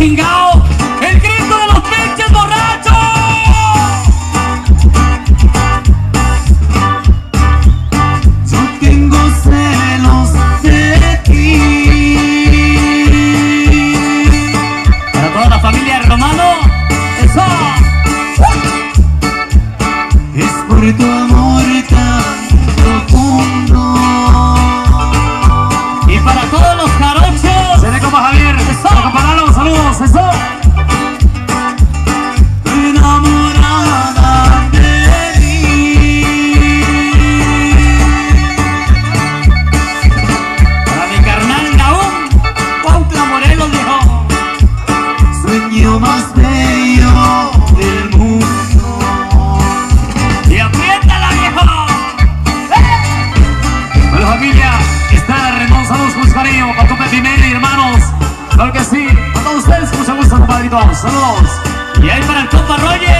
挺高。cariño, con tu Pepe hermanos. Claro que sí. A todos ustedes, mucho gusto, compadritos. Saludos. Y ahí para el compa Roger.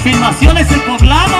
afirmaciones el poblado.